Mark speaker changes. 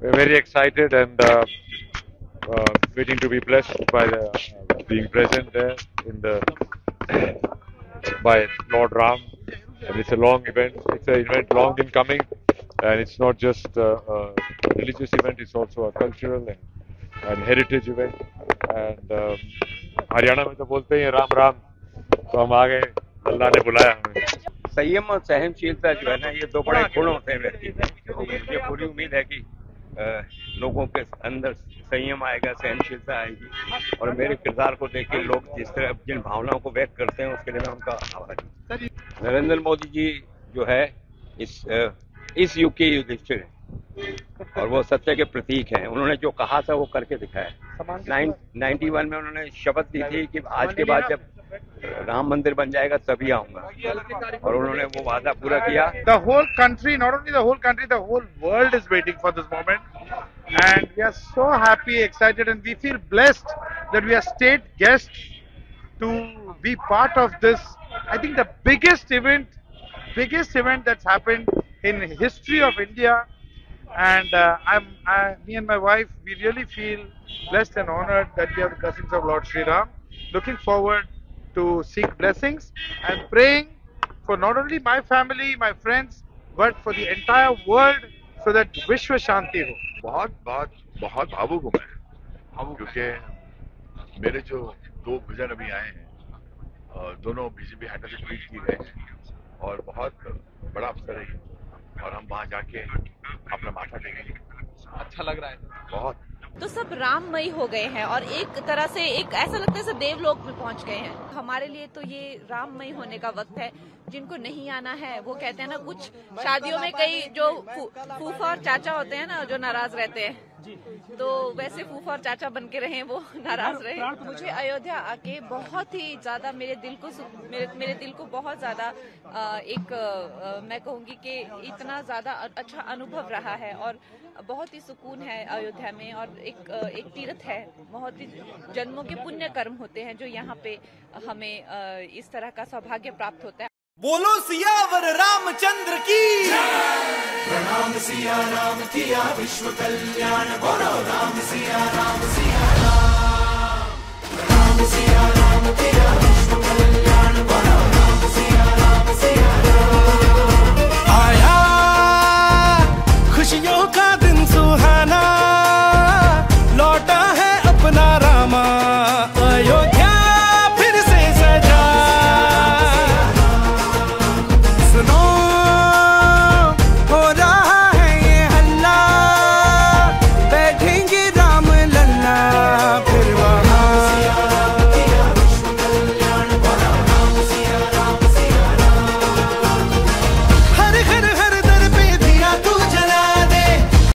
Speaker 1: we're very excited and uh, uh, waiting to be blessed by the, uh, being present there in the by Lord Ram. And it's a long event. It's an event long in coming, and it's not just uh, a religious event. It's also a cultural and, and heritage event. And um, Haryana में तो बोलते ही हैं राम राम तो हम आ गए अल्लाह ने बुलाया हमें
Speaker 2: संयम और सहनशीलता जो है ना ये दो बड़े गुण होते हैं व्यक्ति में तो मुझे पूरी उम्मीद है कि अ, लोगों के अंदर संयम आएगा सहनशीलता आएगी। और मेरे किरदार को देख के लोग जिस तरह जिन भावनाओं को व्यक्त करते हैं उसके लिए मैं उनका आभारी नरेंद्र मोदी जी जो है इस इस युग के युधिष्ठिर हैं। और वो सत्य के प्रतीक हैं। उन्होंने जो कहा था वो करके दिखाया नाइन नाइन्टी वन में उन्होंने शपथ दी थी कि आज के बाद जब राम मंदिर बन जाएगा तभी आऊँगा और उन्होंने वो वादा पूरा किया
Speaker 3: the whole country not only the whole country the whole world is waiting for this moment and we are so happy excited and we feel blessed that we are state guest to be part of this I think the biggest event biggest event that's happened in history of India and I I'm I, me and my wife. We really feel blessed and honored that we have the blessings of Lord Sri Ram. Looking to seek blessings and praying for not only my family, my friends, but for the entire world so that Vishwa Shanti ho.
Speaker 4: बहुत बहुत बहुत भावुक हूँ मैं क्योंकि मेरे जो दो विजन अभी आए हैं अ, दोनों बीजेपी हैंडल से ट्वीट किए गए हैं और बहुत बड़ा अवसर है ये। और हम वहाँ जाके अपना माथा टेकेंगे
Speaker 5: अच्छा लग रहा है
Speaker 4: बहुत
Speaker 6: तो सब राममय हो गए हैं और एक तरह से एक ऐसा लगता है सब देवलोक में पहुँच गए हैं। हमारे लिए तो ये राममय होने का वक्त है। जिनको नहीं आना है, वो कहते हैं ना, कुछ शादियों में कई जो फूफा और चाचा होते हैं ना, जो नाराज़ रहते हैं। तो वैसे फूफा और चाचा बन के रहे वो नाराज़ रहे। मुझे अयोध्या आके बहुत ही ज़्यादा मेरे दिल को मेरे मेरे दिल को बहुत ज़्यादा एक अ, मैं कहूँगी कि इतना ज़्यादा अच्छा अनुभव रहा है और बहुत ही सुकून है अयोध्या में और एक एक तीर्थ है। बहुत ही जन्मों के पुण्य कर्म होते हैं जो यहाँ पे हमें इस तरह का सौभाग्य प्राप्त होता है।
Speaker 5: बोलो सियावर रामचंद्र की।
Speaker 7: सिया राम किया विश्व कल्याण बोलो राम सिया राम सिया राम सिया राम किया विश्व कल्याण बोलो राम सिया राम सिया राम आया खुशियों का दिन सुहाना